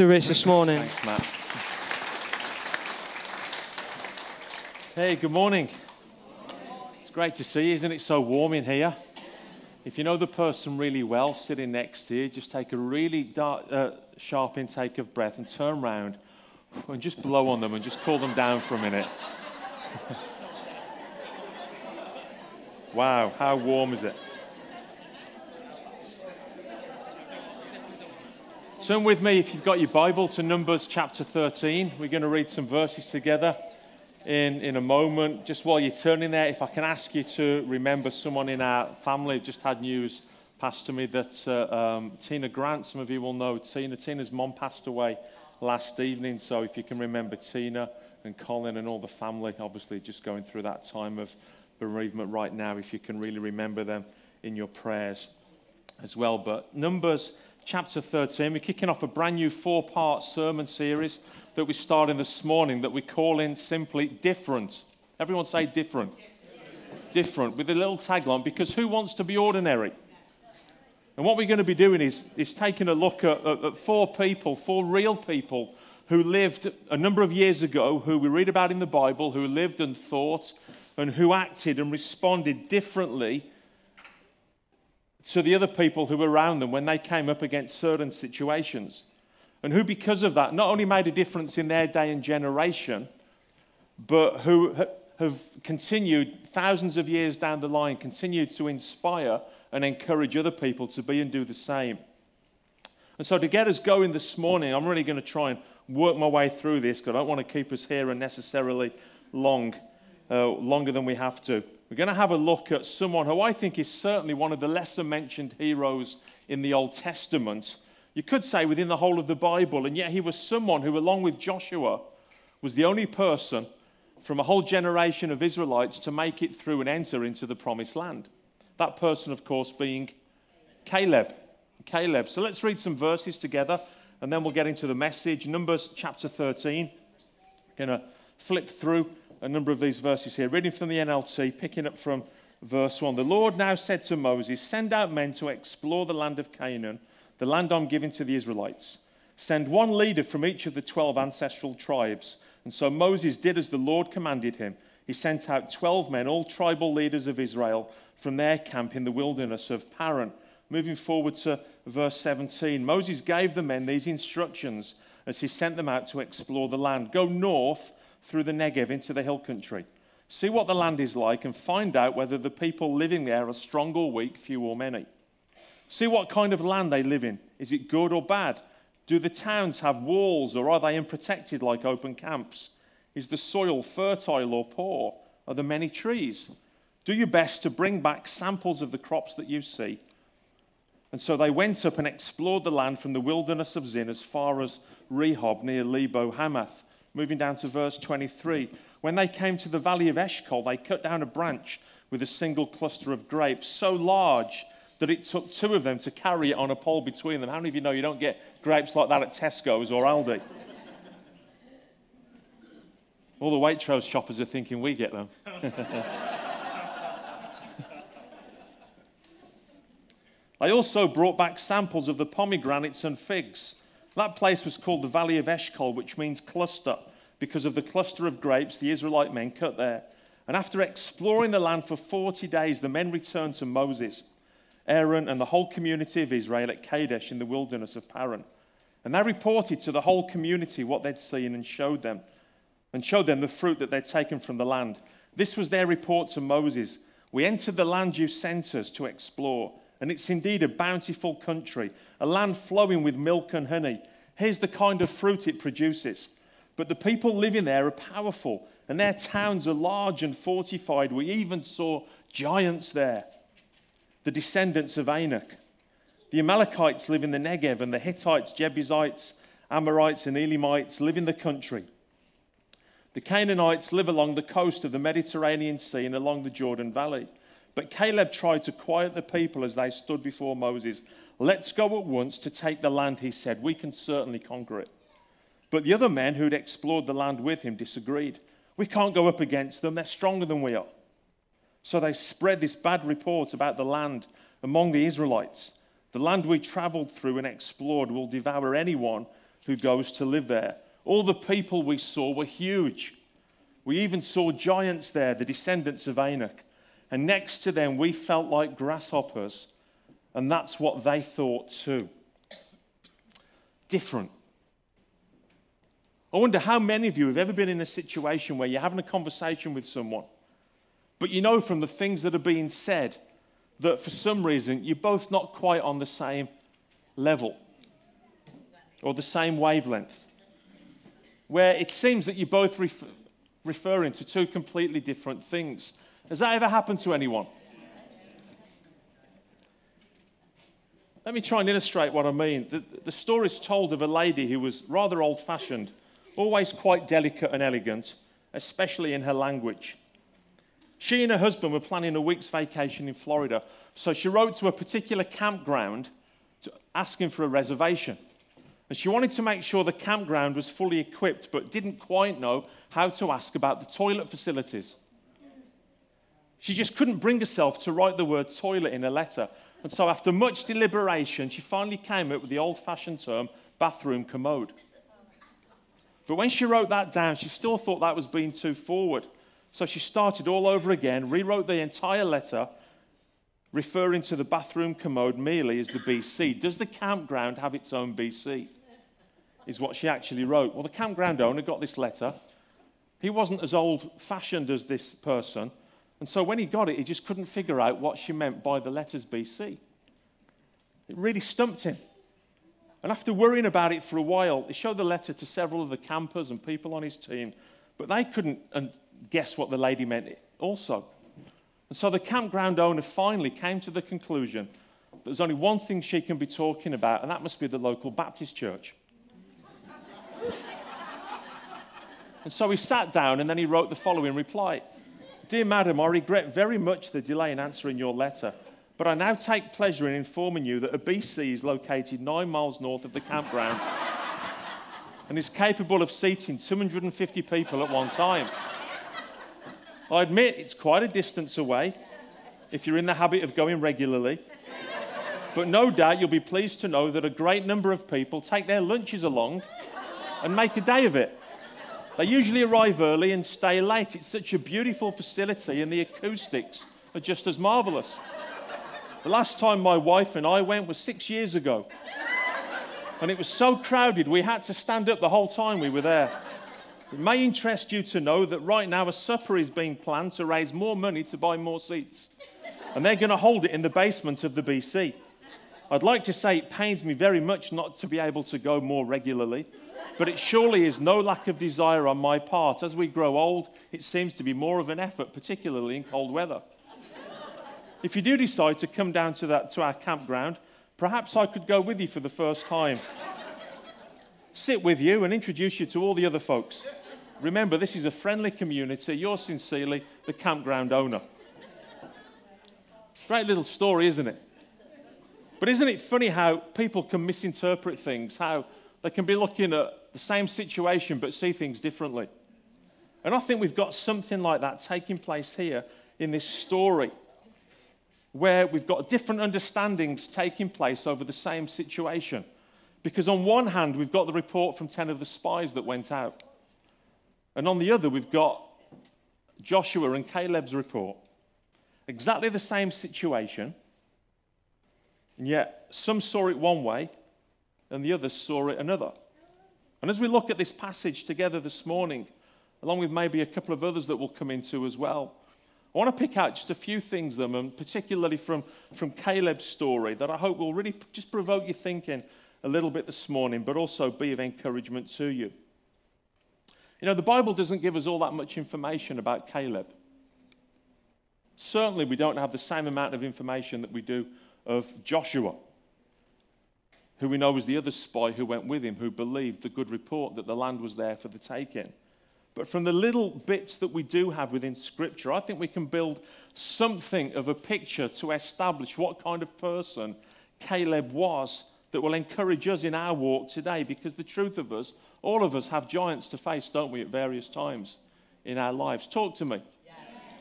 the rich this morning. Thanks, Matt. Hey, good morning. It's great to see you. Isn't it so warm in here? If you know the person really well sitting next to you, just take a really dark, uh, sharp intake of breath and turn around and just blow on them and just cool them down for a minute. wow, how warm is it? Turn with me, if you've got your Bible, to Numbers chapter 13. We're going to read some verses together in, in a moment. Just while you're turning there, if I can ask you to remember someone in our family, just had news passed to me that uh, um, Tina Grant, some of you will know Tina. Tina's mom passed away last evening, so if you can remember Tina and Colin and all the family, obviously just going through that time of bereavement right now, if you can really remember them in your prayers as well. But Numbers chapter 13. We're kicking off a brand new four part sermon series that we're starting this morning that we're calling simply Different. Everyone say different. Different, different with a little tagline because who wants to be ordinary? And what we're going to be doing is, is taking a look at, at, at four people, four real people who lived a number of years ago, who we read about in the Bible, who lived and thought and who acted and responded differently to the other people who were around them when they came up against certain situations. And who, because of that, not only made a difference in their day and generation, but who have continued thousands of years down the line, continued to inspire and encourage other people to be and do the same. And so, to get us going this morning, I'm really going to try and work my way through this because I don't want to keep us here unnecessarily long, uh, longer than we have to. We're going to have a look at someone who I think is certainly one of the lesser mentioned heroes in the Old Testament. You could say within the whole of the Bible, and yet he was someone who, along with Joshua, was the only person from a whole generation of Israelites to make it through and enter into the promised land. That person, of course, being Caleb. Caleb. So let's read some verses together and then we'll get into the message. Numbers chapter 13. Going to flip through a number of these verses here. Reading from the NLT, picking up from verse 1. The Lord now said to Moses, Send out men to explore the land of Canaan, the land I'm giving to the Israelites. Send one leader from each of the 12 ancestral tribes. And so Moses did as the Lord commanded him. He sent out 12 men, all tribal leaders of Israel, from their camp in the wilderness of Paran. Moving forward to verse 17, Moses gave the men these instructions as he sent them out to explore the land. Go north through the Negev into the hill country. See what the land is like and find out whether the people living there are strong or weak, few or many. See what kind of land they live in. Is it good or bad? Do the towns have walls or are they unprotected like open camps? Is the soil fertile or poor? Are there many trees? Do your best to bring back samples of the crops that you see. And so they went up and explored the land from the wilderness of Zin as far as Rehob near Lebo Hamath. Moving down to verse 23. When they came to the valley of Eshcol, they cut down a branch with a single cluster of grapes, so large that it took two of them to carry it on a pole between them. How many of you know you don't get grapes like that at Tesco's or Aldi? All the Waitrose shoppers are thinking we get them. they also brought back samples of the pomegranates and figs that place was called the Valley of Eshcol, which means cluster, because of the cluster of grapes the Israelite men cut there. And after exploring the land for 40 days, the men returned to Moses, Aaron, and the whole community of Israel at Kadesh in the wilderness of Paran. And they reported to the whole community what they'd seen and showed them, and showed them the fruit that they'd taken from the land. This was their report to Moses. We entered the land you sent us to explore and it's indeed a bountiful country, a land flowing with milk and honey. Here's the kind of fruit it produces. But the people living there are powerful, and their towns are large and fortified. We even saw giants there, the descendants of Anak. The Amalekites live in the Negev, and the Hittites, Jebusites, Amorites, and Elamites live in the country. The Canaanites live along the coast of the Mediterranean Sea and along the Jordan Valley. But Caleb tried to quiet the people as they stood before Moses. Let's go at once to take the land, he said. We can certainly conquer it. But the other men who'd explored the land with him disagreed. We can't go up against them, they're stronger than we are. So they spread this bad report about the land among the Israelites. The land we traveled through and explored will devour anyone who goes to live there. All the people we saw were huge. We even saw giants there, the descendants of Anak. And next to them, we felt like grasshoppers. And that's what they thought too. Different. I wonder how many of you have ever been in a situation where you're having a conversation with someone, but you know from the things that are being said that for some reason you're both not quite on the same level or the same wavelength, where it seems that you're both refer- referring to two completely different things. Has that ever happened to anyone? Let me try and illustrate what I mean. The, the story is told of a lady who was rather old fashioned, always quite delicate and elegant, especially in her language. She and her husband were planning a week's vacation in Florida, so she wrote to a particular campground to asking for a reservation. And she wanted to make sure the campground was fully equipped, but didn't quite know how to ask about the toilet facilities. She just couldn't bring herself to write the word toilet in a letter. And so, after much deliberation, she finally came up with the old fashioned term bathroom commode. But when she wrote that down, she still thought that was being too forward. So she started all over again, rewrote the entire letter, referring to the bathroom commode merely as the BC. Does the campground have its own BC? Is what she actually wrote. Well, the campground owner got this letter. He wasn't as old fashioned as this person. And so when he got it, he just couldn't figure out what she meant by the letters BC. It really stumped him. And after worrying about it for a while, he showed the letter to several of the campers and people on his team, but they couldn't um, guess what the lady meant also. And so the campground owner finally came to the conclusion that there's only one thing she can be talking about, and that must be the local Baptist church. and so he sat down and then he wrote the following reply Dear madam, I regret very much the delay in answering your letter, but I now take pleasure in informing you that a BC is located nine miles north of the campground and is capable of seating 250 people at one time. I admit it's quite a distance away if you're in the habit of going regularly. But no doubt you'll be pleased to know that a great number of people take their lunches along and make a day of it. They usually arrive early and stay late. It's such a beautiful facility, and the acoustics are just as marvelous. The last time my wife and I went was six years ago. And it was so crowded, we had to stand up the whole time we were there. It may interest you to know that right now a supper is being planned to raise more money to buy more seats. And they're going to hold it in the basement of the BC. I'd like to say it pains me very much not to be able to go more regularly, but it surely is no lack of desire on my part. As we grow old, it seems to be more of an effort, particularly in cold weather. If you do decide to come down to, that, to our campground, perhaps I could go with you for the first time. Sit with you and introduce you to all the other folks. Remember, this is a friendly community. Yours sincerely, the campground owner. Great little story, isn't it? But isn't it funny how people can misinterpret things, how they can be looking at the same situation but see things differently? And I think we've got something like that taking place here in this story, where we've got different understandings taking place over the same situation. Because on one hand, we've got the report from 10 of the spies that went out. And on the other, we've got Joshua and Caleb's report. Exactly the same situation, and yet, some saw it one way and the others saw it another. And as we look at this passage together this morning, along with maybe a couple of others that we'll come into as well, I want to pick out just a few things, them, and particularly from, from Caleb's story, that I hope will really just provoke your thinking a little bit this morning, but also be of encouragement to you. You know, the Bible doesn't give us all that much information about Caleb. Certainly, we don't have the same amount of information that we do of Joshua, who we know was the other spy who went with him, who believed the good report that the land was there for the taking. But from the little bits that we do have within Scripture, I think we can build something of a picture to establish what kind of person Caleb was that will encourage us in our walk today. Because the truth of us, all of us have giants to face, don't we, at various times in our lives? Talk to me. Yes.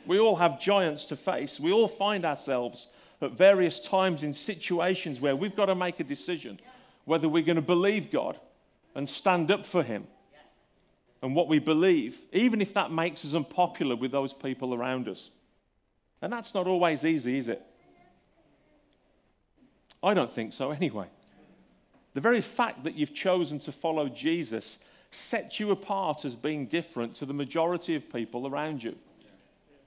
We all have giants to face. We all find ourselves at various times in situations where we've got to make a decision whether we're going to believe God and stand up for him and what we believe, even if that makes us unpopular with those people around us. And that's not always easy, is it? I don't think so, anyway. The very fact that you've chosen to follow Jesus sets you apart as being different to the majority of people around you.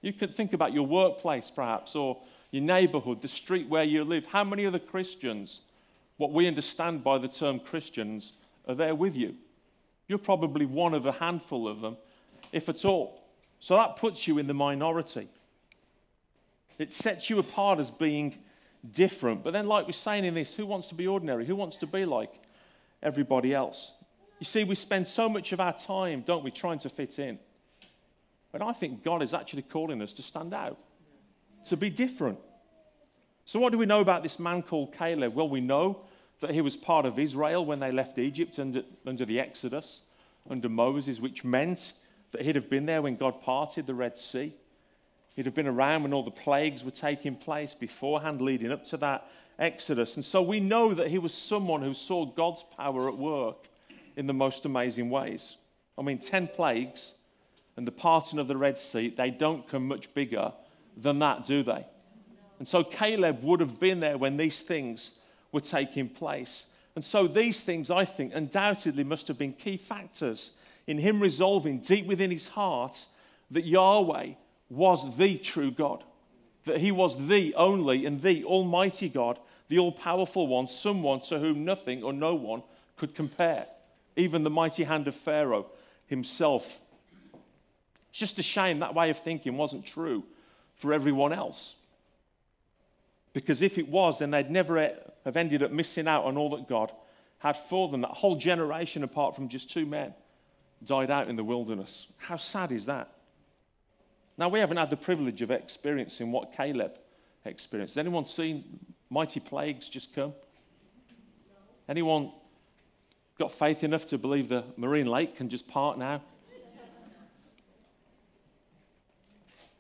You could think about your workplace, perhaps, or your neighborhood, the street where you live. How many other Christians, what we understand by the term Christians, are there with you? You're probably one of a handful of them, if at all. So that puts you in the minority. It sets you apart as being different. But then, like we're saying in this, who wants to be ordinary? Who wants to be like everybody else? You see, we spend so much of our time, don't we, trying to fit in. But I think God is actually calling us to stand out, to be different. So, what do we know about this man called Caleb? Well, we know that he was part of Israel when they left Egypt under, under the Exodus, under Moses, which meant that he'd have been there when God parted the Red Sea. He'd have been around when all the plagues were taking place beforehand, leading up to that Exodus. And so we know that he was someone who saw God's power at work in the most amazing ways. I mean, 10 plagues and the parting of the Red Sea, they don't come much bigger than that, do they? And so Caleb would have been there when these things were taking place. And so these things, I think, undoubtedly must have been key factors in him resolving deep within his heart that Yahweh was the true God, that he was the only and the almighty God, the all powerful one, someone to whom nothing or no one could compare, even the mighty hand of Pharaoh himself. It's just a shame that way of thinking wasn't true for everyone else. Because if it was, then they'd never have ended up missing out on all that God had for them. That whole generation, apart from just two men, died out in the wilderness. How sad is that? Now, we haven't had the privilege of experiencing what Caleb experienced. Has anyone seen mighty plagues just come? Anyone got faith enough to believe the marine lake can just part now?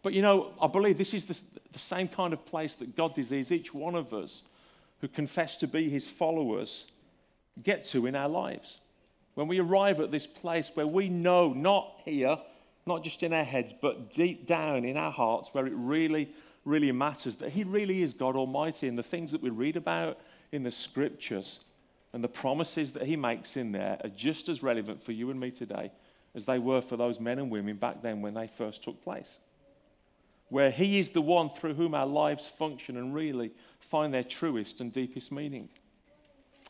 But you know, I believe this is the, the, same kind of place that God desires each one of us who confess to be his followers get to in our lives. When we arrive at this place where we know, not here, not just in our heads, but deep down in our hearts where it really, really matters that He really is God Almighty and the things that we read about in the scriptures and the promises that He makes in there are just as relevant for you and me today as they were for those men and women back then when they first took place. Where He is the one through whom our lives function and really find their truest and deepest meaning.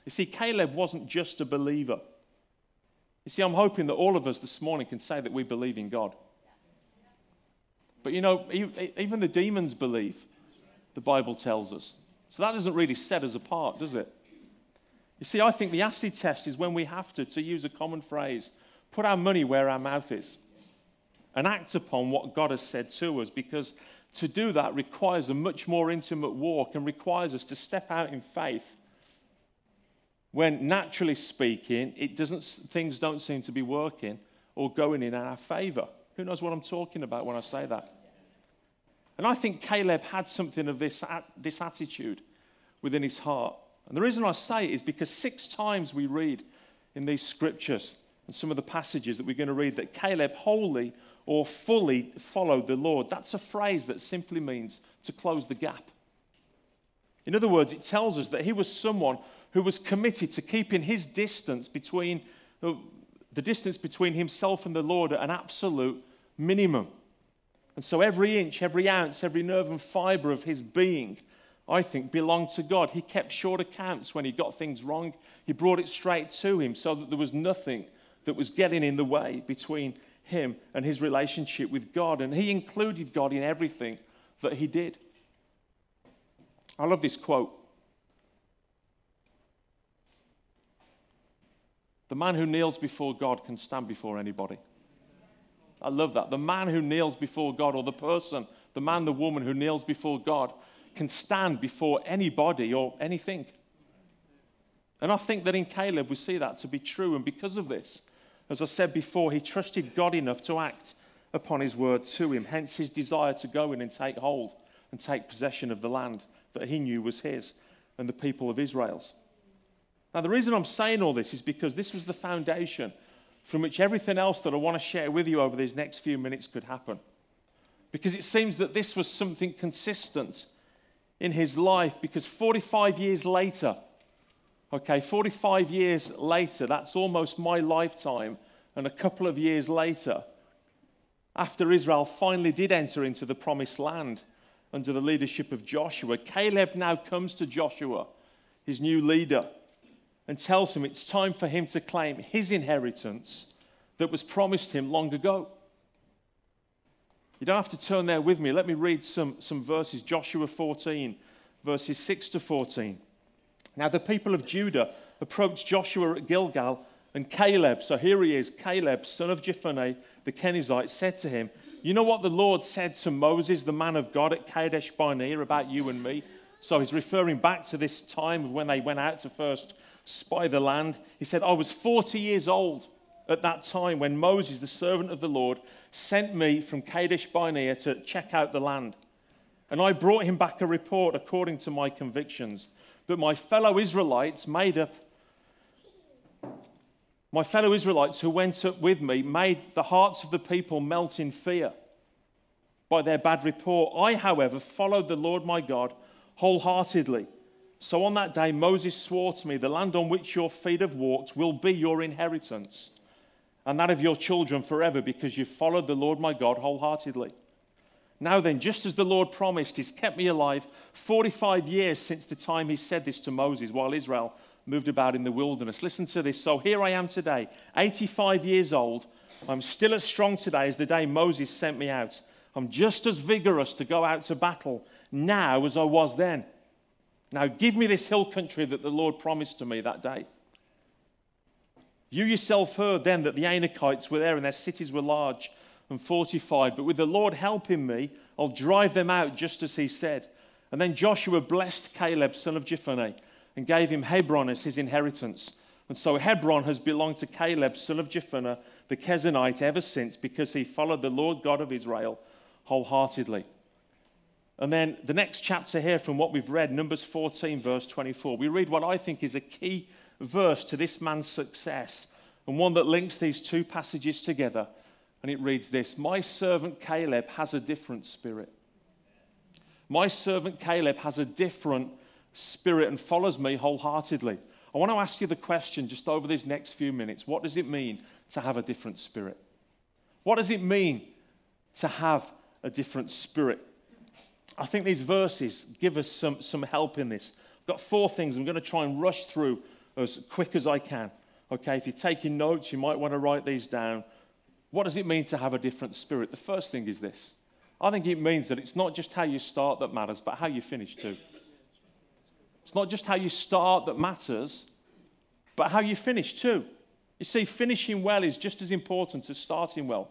You see, Caleb wasn't just a believer. You see, I'm hoping that all of us this morning can say that we believe in God. But you know, even the demons believe, the Bible tells us. So that doesn't really set us apart, does it? You see, I think the acid test is when we have to, to use a common phrase, put our money where our mouth is and act upon what God has said to us because to do that requires a much more intimate walk and requires us to step out in faith when naturally speaking, it doesn't, things don't seem to be working or going in our favor. Who knows what I'm talking about when I say that? And I think Caleb had something of this, this attitude within his heart. And the reason I say it is because six times we read in these scriptures and some of the passages that we're going to read that Caleb wholly or fully followed the Lord. That's a phrase that simply means to close the gap. In other words, it tells us that he was someone who was committed to keeping his distance between uh, the distance between himself and the Lord at an absolute minimum. And so every inch, every ounce, every nerve and fiber of his being, I think, belonged to God. He kept short accounts when he got things wrong. He brought it straight to him so that there was nothing that was getting in the way between him and his relationship with God. And he included God in everything that he did. I love this quote. The man who kneels before God can stand before anybody. I love that. The man who kneels before God, or the person, the man, the woman who kneels before God, can stand before anybody or anything. And I think that in Caleb we see that to be true. And because of this, as I said before, he trusted God enough to act upon his word to him, hence his desire to go in and take hold and take possession of the land that he knew was his and the people of Israel's. Now, the reason I'm saying all this is because this was the foundation from which everything else that I want to share with you over these next few minutes could happen. Because it seems that this was something consistent in his life, because 45 years later, okay, 45 years later, that's almost my lifetime, and a couple of years later, after Israel finally did enter into the promised land under the leadership of Joshua, Caleb now comes to Joshua, his new leader and tells him it's time for him to claim his inheritance that was promised him long ago. You don't have to turn there with me. Let me read some, some verses. Joshua 14, verses 6 to 14. Now, the people of Judah approached Joshua at Gilgal, and Caleb, so here he is, Caleb, son of Jephunneh, the Kenizzite, said to him, You know what the Lord said to Moses, the man of God, at Kadesh Barnea about you and me? So he's referring back to this time of when they went out to first spy the land. He said, I was 40 years old at that time when Moses, the servant of the Lord, sent me from Kadesh Barnea to check out the land. And I brought him back a report according to my convictions. But my fellow Israelites made up, my fellow Israelites who went up with me made the hearts of the people melt in fear by their bad report. I, however, followed the Lord my God wholeheartedly. So on that day, Moses swore to me, The land on which your feet have walked will be your inheritance, and that of your children forever, because you've followed the Lord my God wholeheartedly. Now then, just as the Lord promised, He's kept me alive 45 years since the time He said this to Moses while Israel moved about in the wilderness. Listen to this. So here I am today, 85 years old. I'm still as strong today as the day Moses sent me out. I'm just as vigorous to go out to battle now as I was then. Now give me this hill country that the Lord promised to me that day. You yourself heard then that the Anakites were there and their cities were large and fortified, but with the Lord helping me, I'll drive them out just as he said. And then Joshua blessed Caleb, son of Jephunneh, and gave him Hebron as his inheritance. And so Hebron has belonged to Caleb, son of Jephunneh, the Kenizzite, ever since, because he followed the Lord God of Israel wholeheartedly. And then the next chapter here from what we've read, Numbers 14, verse 24, we read what I think is a key verse to this man's success and one that links these two passages together. And it reads this My servant Caleb has a different spirit. My servant Caleb has a different spirit and follows me wholeheartedly. I want to ask you the question just over these next few minutes what does it mean to have a different spirit? What does it mean to have a different spirit? I think these verses give us some, some help in this. I've got four things I'm going to try and rush through as quick as I can. Okay, if you're taking notes, you might want to write these down. What does it mean to have a different spirit? The first thing is this I think it means that it's not just how you start that matters, but how you finish too. It's not just how you start that matters, but how you finish too. You see, finishing well is just as important as starting well.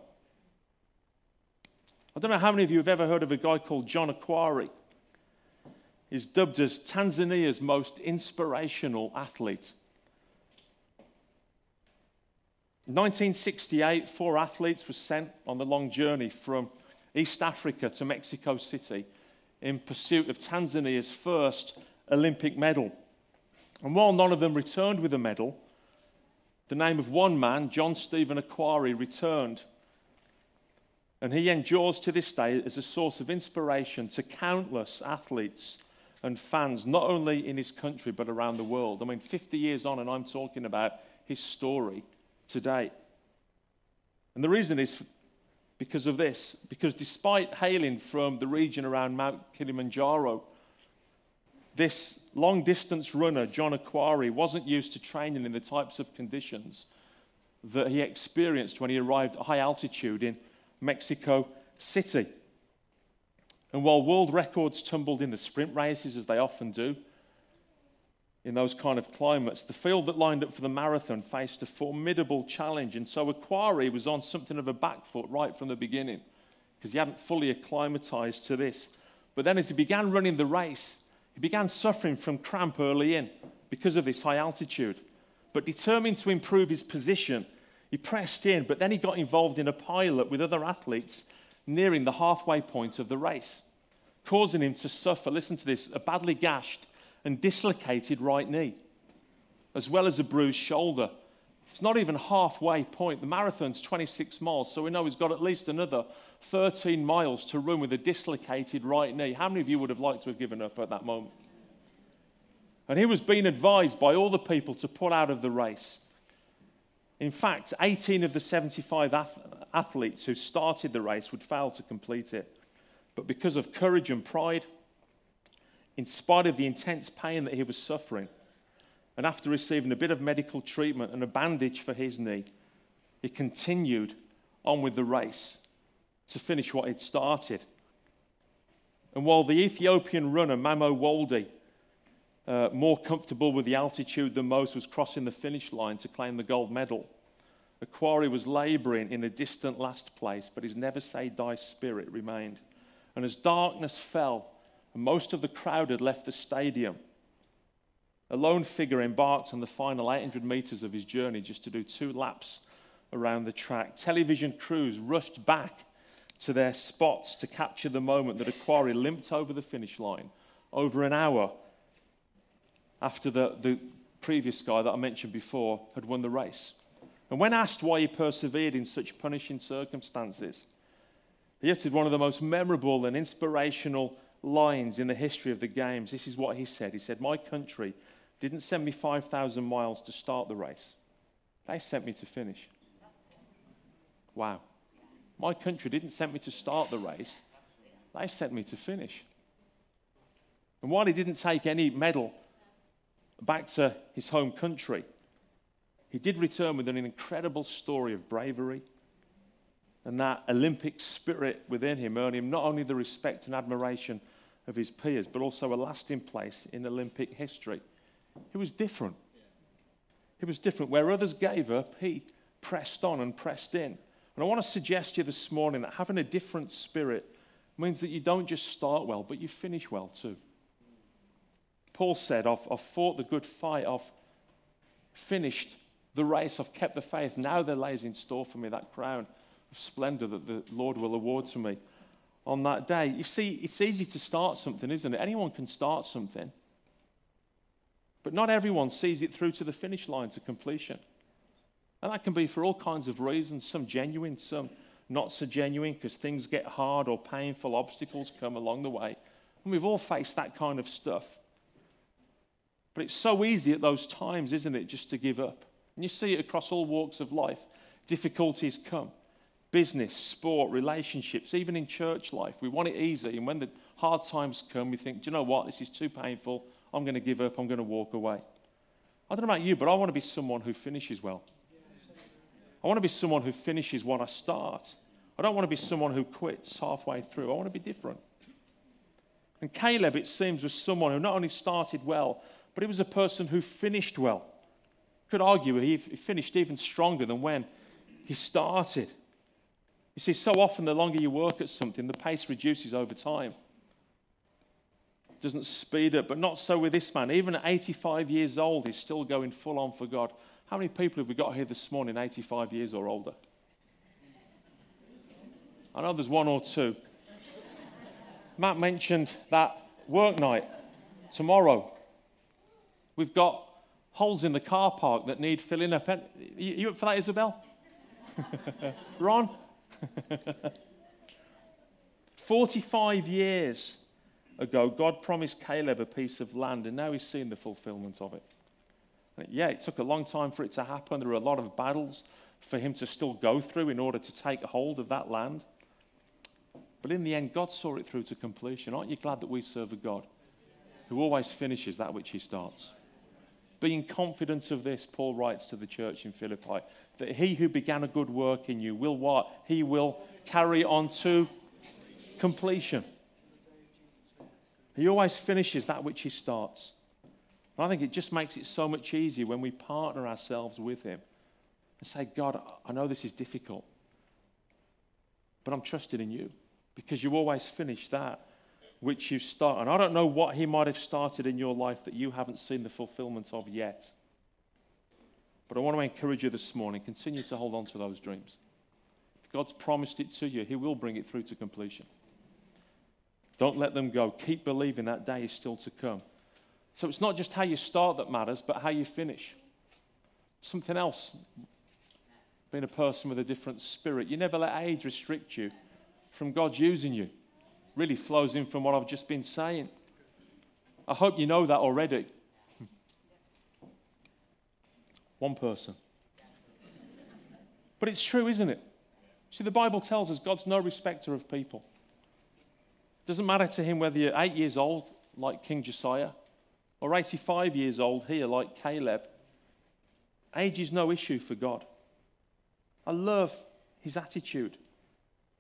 I don't know how many of you have ever heard of a guy called John Akhwari. He's dubbed as Tanzania's most inspirational athlete. In 1968, four athletes were sent on the long journey from East Africa to Mexico City in pursuit of Tanzania's first Olympic medal. And while none of them returned with a medal, the name of one man, John Stephen Akhwari, returned and he endures to this day as a source of inspiration to countless athletes and fans, not only in his country, but around the world. I mean, 50 years on, and I'm talking about his story today. And the reason is because of this. Because despite hailing from the region around Mount Kilimanjaro, this long distance runner, John Akhwari, wasn't used to training in the types of conditions that he experienced when he arrived at high altitude in Mexico City. And while world records tumbled in the sprint races, as they often do, in those kind of climates, the field that lined up for the marathon faced a formidable challenge. And so Akhwari was on something of a back foot right from the beginning because he hadn't fully acclimatized to this. But then as he began running the race, he began suffering from cramp early in because of this high altitude. But determined to improve his position, he pressed in, but then he got involved in a pilot with other athletes nearing the halfway point of the race, causing him to suffer, listen to this, a badly gashed and dislocated right knee. as well as a bruised shoulder. It's not even halfway point. The marathon's 26 miles, so we know he's got at least another 13 miles to run with a dislocated right knee. How many of you would have liked to have given up at that moment? And he was being advised by all the people to pull out of the race. In fact, 18 of the 75 athletes who started the race would fail to complete it. But because of courage and pride, in spite of the intense pain that he was suffering, and after receiving a bit of medical treatment and a bandage for his knee, he continued on with the race to finish what he'd started. And while the Ethiopian runner, Mamo Wolde, uh, more comfortable with the altitude than most, was crossing the finish line to claim the gold medal, Akhwari was labouring in a distant last place, but his never say die spirit remained. And as darkness fell, and most of the crowd had left the stadium, a lone figure embarked on the final 800 metres of his journey just to do two laps around the track. Television crews rushed back to their spots to capture the moment that Akhwari limped over the finish line over an hour after the, the previous guy that I mentioned before had won the race. And when asked why he persevered in such punishing circumstances, he uttered one of the most memorable and inspirational lines in the history of the Games. This is what he said He said, My country didn't send me 5,000 miles to start the race, they sent me to finish. Wow. My country didn't send me to start the race, they sent me to finish. And while he didn't take any medal back to his home country, he did return with an incredible story of bravery. And that Olympic spirit within him earned him not only the respect and admiration of his peers, but also a lasting place in Olympic history. He was different. He was different. Where others gave up, he pressed on and pressed in. And I want to suggest to you this morning that having a different spirit means that you don't just start well, but you finish well too. Paul said, I've, I've fought the good fight, I've finished the race, I've kept the faith. Now there lays in store for me that crown splendor that the Lord will award to me on that day. You see, it's easy to start something, isn't it? Anyone can start something. But not everyone sees it through to the finish line to completion. And that can be for all kinds of reasons, some genuine, some not so genuine, because things get hard or painful, obstacles come along the way. And we've all faced that kind of stuff. But it's so easy at those times, isn't it, just to give up? And you see it across all walks of life. Difficulties come business, sport, relationships, even in church life. We want it easy. And when the hard times come, we think, do you know what? This is too painful. I'm going to give up. I'm going to walk away. I don't know about you, but I want to be someone who finishes well. I want to be someone who finishes what I start. I don't want to be someone who quits halfway through. I want to be different. And Caleb, it seems, was someone who not only started well, but he was a person who finished well. Could argue he finished even stronger than when he started. You see, so often the longer you work at something, the pace reduces over time. It doesn't speed up, but not so with this man. Even at 85 years old, he's still going full on for God. How many people have we got here this morning, 85 years or older? I know there's one or two. Matt mentioned that work night tomorrow. We've got holes in the car park that need filling up. You up for that, Isabel? Ron? 45 years ago, God promised Caleb a piece of land, and now he's seen the fulfillment of it. Yeah, it took a long time for it to happen. There were a lot of battles for him to still go through in order to take hold of that land. But in the end, God saw it through to completion. Aren't you glad that we serve a God who always finishes that which he starts? Being confident of this, Paul writes to the church in Philippi that he who began a good work in you will what? He will carry on to completion. He always finishes that which he starts. And I think it just makes it so much easier when we partner ourselves with him and say, God, I know this is difficult, but I'm trusting in you because you always finish that which you start. And I don't know what He might have started in your life that you haven't seen the fulfillment of yet. But I want to encourage you this morning continue to hold on to those dreams. If God's promised it to you, He will bring it through to completion. Don't let them go. Keep believing that day is still to come. So it's not just how you start that matters, but how you finish. something else, being a person with a different spirit. You never let age restrict you from God using you. Really flows in from what I've just been saying. I hope you know that already. One person. But it's true, isn't it? See, the Bible tells us God's no respecter of people. It doesn't matter to him whether you're eight years old, like King Josiah, or 85 years old here, like Caleb. Age is no issue for God. I love his attitude.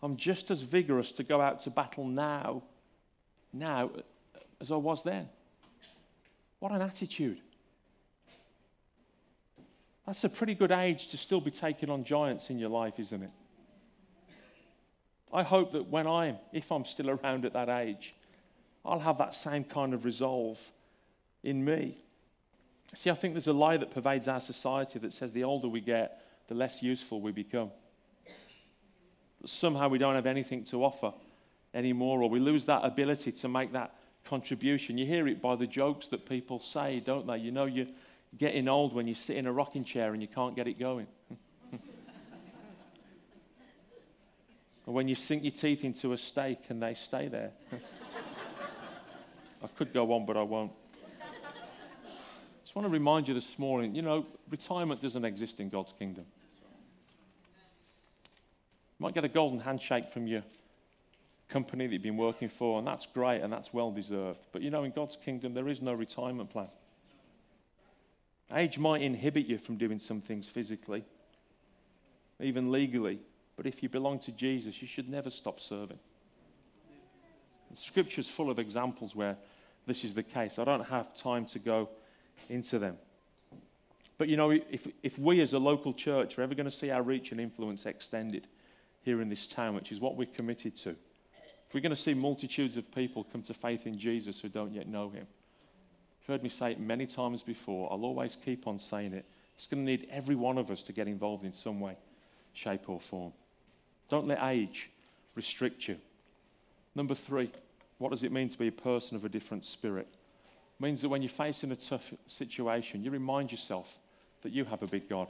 I'm just as vigorous to go out to battle now, now, as I was then. What an attitude. That's a pretty good age to still be taking on giants in your life, isn't it? I hope that when I'm, if I'm still around at that age, I'll have that same kind of resolve in me. See, I think there's a lie that pervades our society that says the older we get, the less useful we become. That somehow we don't have anything to offer anymore, or we lose that ability to make that contribution. You hear it by the jokes that people say, don't they? You know, you're getting old when you sit in a rocking chair and you can't get it going. or when you sink your teeth into a steak and they stay there. I could go on, but I won't I just want to remind you this morning you know, retirement doesn't exist in God's kingdom. You might get a golden handshake from your company that you've been working for, and that's great and that's well deserved. But you know, in God's kingdom, there is no retirement plan. Age might inhibit you from doing some things physically, even legally, but if you belong to Jesus, you should never stop serving. The scripture's full of examples where this is the case. I don't have time to go into them. But you know, if, if we as a local church are ever going to see our reach and influence extended here in this town, which is what we're committed to, if we're going to see multitudes of people come to faith in Jesus who don't yet know him, heard me say it many times before, I'll always keep on saying it. It's going to need every one of us to get involved in some way, shape, or form. Don't let age restrict you. Number three, what does it mean to be a person of a different spirit? It means that when you're facing a tough situation, you remind yourself that you have a big God.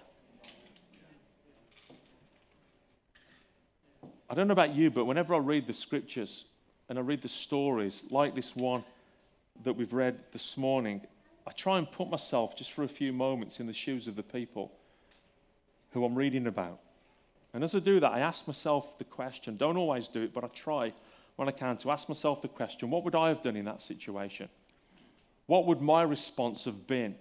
I don't know about you, but whenever I read the scriptures and I read the stories like this one that we've read this morning, I try and put myself just for a few moments in the shoes of the people who I'm reading about. And as I do that, I ask myself the question don't always do it, but I try when I can to ask myself the question what would I have done in that situation? What would my response have been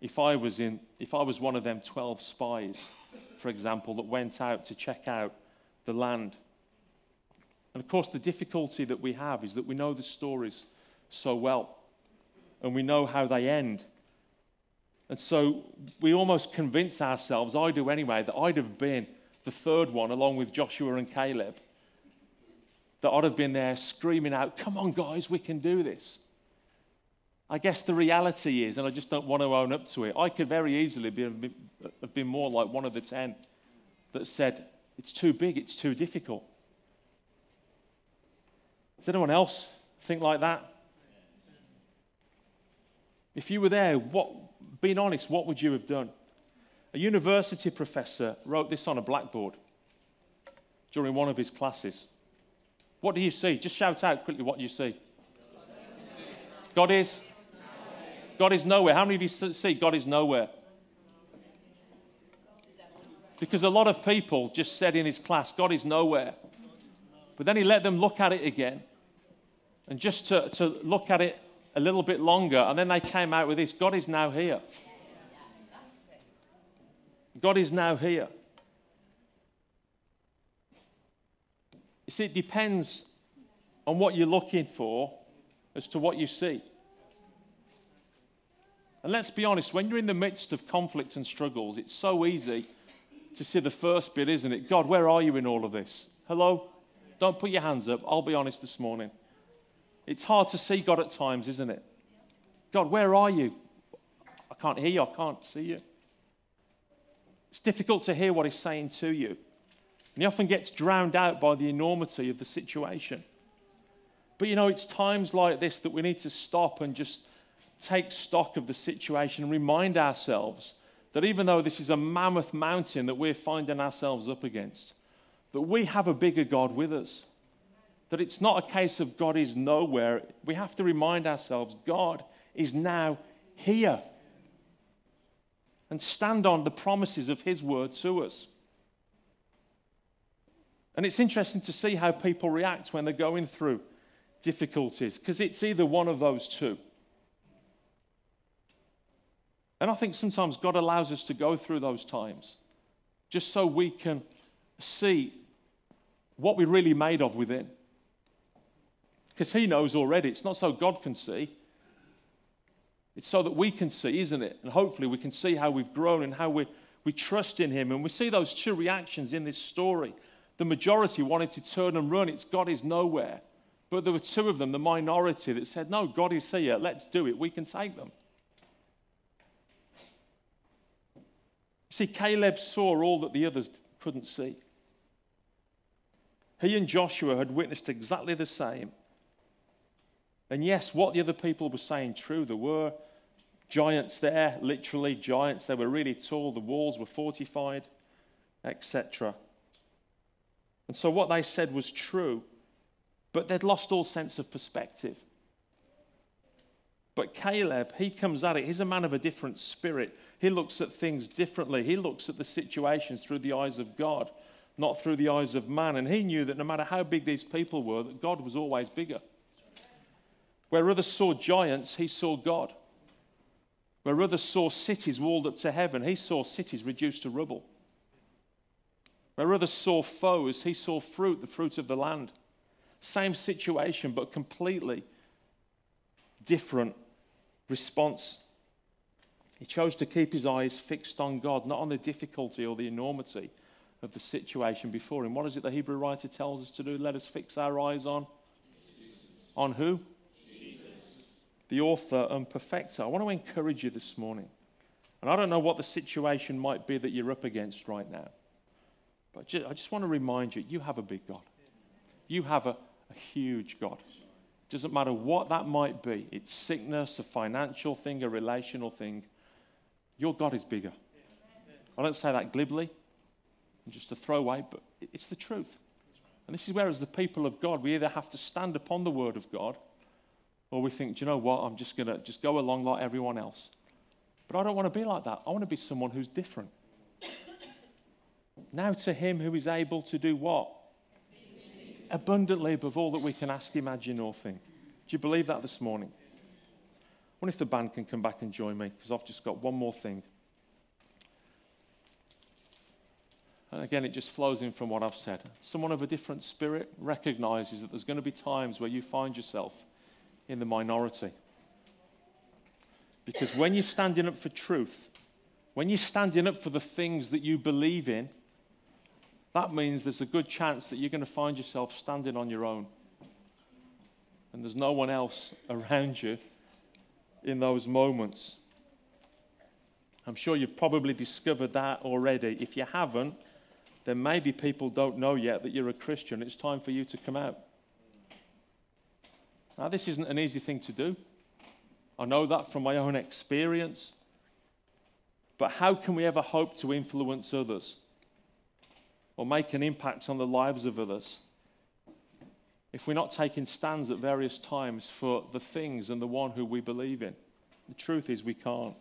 if I was, in, if I was one of them 12 spies, for example, that went out to check out the land? And of course, the difficulty that we have is that we know the stories so well and we know how they end. And so we almost convince ourselves, I do anyway, that I'd have been the third one along with Joshua and Caleb. That I'd have been there screaming out, Come on, guys, we can do this. I guess the reality is, and I just don't want to own up to it, I could very easily be, have been more like one of the ten that said, it's too big, it's too difficult. Does anyone else think like that? If you were there, what, being honest, what would you have done? A university professor wrote this on a blackboard during one of his classes. What do you see? Just shout out quickly what you see. God is God is nowhere. How many of you see God is nowhere? Because a lot of people just said in his class, God is nowhere. But then he let them look at it again. And just to, to look at it a little bit longer. And then they came out with this God is now here. God is now here. You see, it depends on what you're looking for as to what you see. And let's be honest, when you're in the midst of conflict and struggles, it's so easy to see the first bit, isn't it? God, where are you in all of this? Hello? Don't put your hands up. I'll be honest this morning. It's hard to see God at times, isn't it? God, where are you? I can't hear you. I can't see you. It's difficult to hear what He's saying to you. And He often gets drowned out by the enormity of the situation. But you know, it's times like this that we need to stop and just take stock of the situation and remind ourselves That even though this is a mammoth mountain that we're finding ourselves up against, that we have a bigger God with us. That it's not a case of God is nowhere. We have to remind ourselves God is now here. And stand on the promises of His word to us. And it's interesting to see how people react when they're going through difficulties, because it's either one of those two. And I think sometimes God allows us to go through those times just so we can see what we're really made of within. Because He knows already. It's not so God can see, it's so that we can see, isn't it? And hopefully we can see how we've grown and how we, we trust in Him. And we see those two reactions in this story. The majority wanted to turn and run. It's God is nowhere. But there were two of them, the minority, that said, No, God is here. Let's do it. We can take them. See, Caleb saw all that the others couldn't see. He and Joshua had witnessed exactly the same. And yes, what the other people were saying true. There were giants there, literally giants. They were really tall. The walls were fortified, etc. And so what they said was true, but they'd lost all sense of perspective. But Caleb, he comes at it. He's a man of a different spirit. He looks at things differently. He looks at the situations through the eyes of God, not through the eyes of man. And he knew that no matter how big these people were, that God was always bigger. Where others saw giants, he saw God. Where others saw cities walled up to heaven, he saw cities reduced to rubble. Where others saw foes, he saw fruit, the fruit of the land. Same situation, but completely different response. He chose to keep his eyes fixed on God, not on the difficulty or the enormity of the situation before him. What is it the Hebrew writer tells us to do? Let us fix our eyes on? On who? The author and perfecter. I want to encourage you this morning. And I don't know what the situation might be that you're up against right now. But I just want to remind you you have a big God. You have a, a huge God. It doesn't matter what that might be it's sickness, a financial thing, a relational thing. Your God is bigger. I don't say that glibly, just to throw away, but it's the truth. And this is where, as the people of God, we either have to stand upon the word of God or we think, do you know what? I'm just going to just go along like everyone else. But I don't want to be like that. I want to be someone who's different. Now to him who is able to do what? Abundantly above all that we can ask, imagine, or think. Do you believe that this morning? I wonder if the band can come back and join me, because I've just got one more thing. And again, it just flows in from what I've said. Someone of a different spirit recognizes that there's going to be times where you find yourself in the minority. Because when you're standing up for truth, when you're standing up for the things that you believe in, that means there's a good chance that you're going to find yourself standing on your own. And there's no one else around you in those moments. I'm sure you've probably discovered that already. If you haven't, then maybe people don't know yet that you're a Christian. It's time for you to come out. Now, this isn't an easy thing to do. I know that from my own experience. But how can we ever hope to influence others or make an impact on the lives of others if we're not taking stands at various times for the things and the one who we believe in? The truth is, we can't.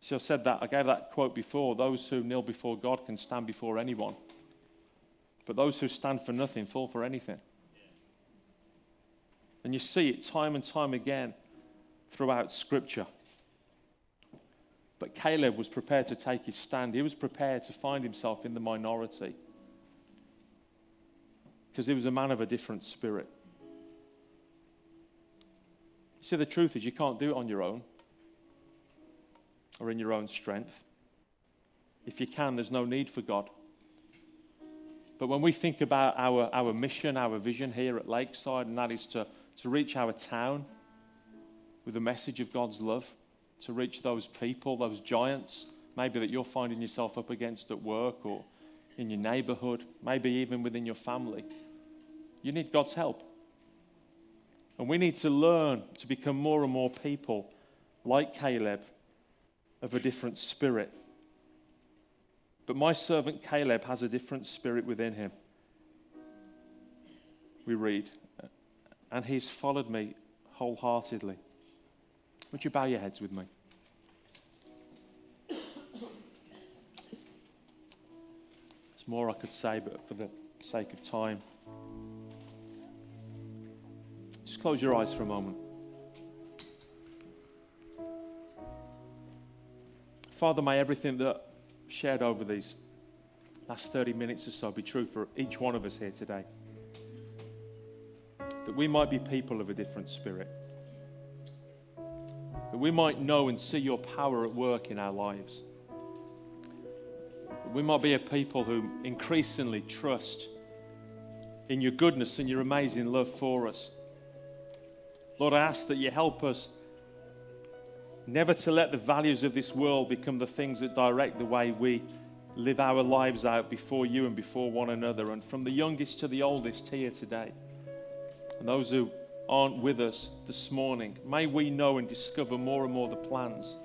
So I said that, I gave that quote before those who kneel before God can stand before anyone, but those who stand for nothing fall for anything. And you see it time and time again throughout Scripture. But Caleb was prepared to take his stand. He was prepared to find himself in the minority because he was a man of a different spirit. See, the truth is, you can't do it on your own or in your own strength. If you can, there's no need for God. But when we think about our, our mission, our vision here at Lakeside, and that is to, to reach our town with the message of God's love, to reach those people, those giants, maybe that you're finding yourself up against at work or in your neighborhood, maybe even within your family. You need God's help. And we need to learn to become more and more people like Caleb of a different spirit. But my servant Caleb has a different spirit within him. We read, and he's followed me wholeheartedly. Would you bow your heads with me? There's more I could say, but for the sake of time, just close your eyes for a moment. Father, may everything that shared over these last 30 minutes or so be true for each one of us here today. That we might be people of a different spirit. That we might know and see your power at work in our lives. That we might be a people who increasingly trust in your goodness and your amazing love for us. Lord, I ask that you help us never to let the values of this world become the things that direct the way we live our lives out before you and before one another, and from the youngest to the oldest here today. And those who aren't with us this morning, may we know and discover more and more the plans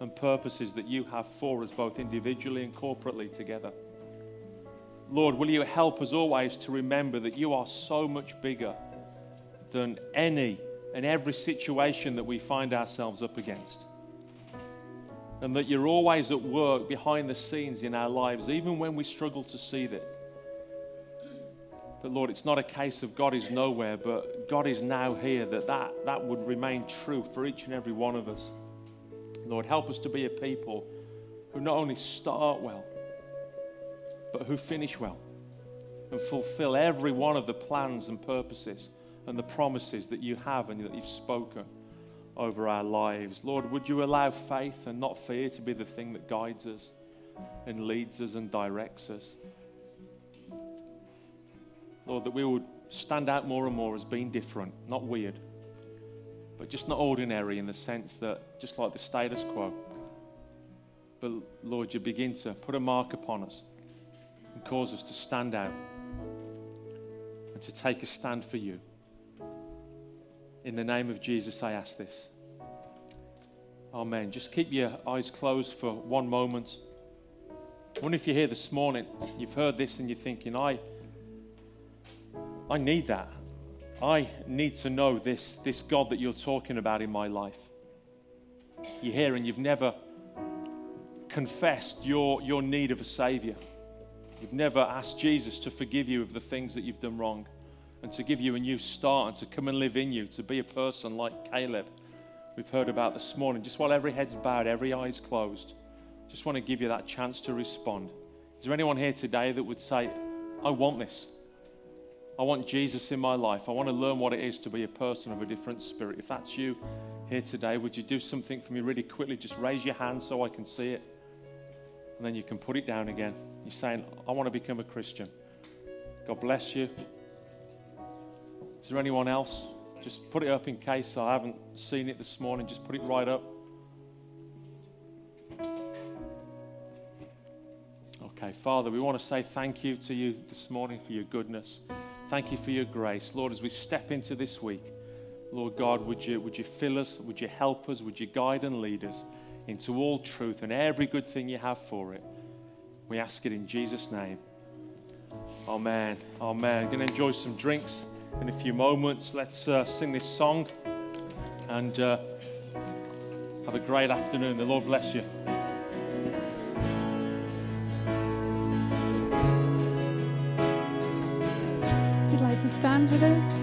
and purposes that you have for us, both individually and corporately together. Lord, will you help us always to remember that you are so much bigger than any and every situation that we find ourselves up against and that you're always at work behind the scenes in our lives, even when we struggle to see that. But Lord, it's not a case of God is nowhere, but God is now here, that, that that would remain true for each and every one of us. Lord, help us to be a people who not only start well, but who finish well and fulfill every one of the plans and purposes and the promises that you have and that you've spoken over our lives. Lord, would you allow faith and not fear to be the thing that guides us and leads us and directs us? Lord, that we would stand out more and more as being different, not weird, but just not ordinary in the sense that just like the status quo. But Lord, you begin to put a mark upon us and cause us to stand out and to take a stand for you. In the name of Jesus, I ask this. Amen. Just keep your eyes closed for one moment. I wonder if you're here this morning, you've heard this and you're thinking, I, I need that. I need to know this, this God that you're talking about in my life. You're here and you've never confessed your, your need of a Savior. You've never asked Jesus to forgive you of the things that you've done wrong and to give you a new start and to come and live in you, to be a person like Caleb we've heard about this morning. Just while every head's bowed, every eye's closed, just want to give you that chance to respond. Is there anyone here today that would say, I want this? I want Jesus in my life. I want to learn what it is to be a person of a different spirit. If that's you here today, would you do something for me really quickly? Just raise your hand so I can see it. And then you can put it down again. You're saying, I want to become a Christian. God bless you. Is there anyone else? Just put it up in case I haven't seen it this morning. Just put it right up. Okay, Father, we want to say thank you to you this morning for your goodness. Thank you for your grace. Lord, as we step into this week, Lord God, would you, would you fill us? Would you help us? Would you guide and lead us into all truth and every good thing you have for it? We ask it in Jesus' name. Amen. Amen. Going to enjoy some drinks in a few moments. Let's uh, sing this song and uh, have a great afternoon. The Lord bless you. You'd to us.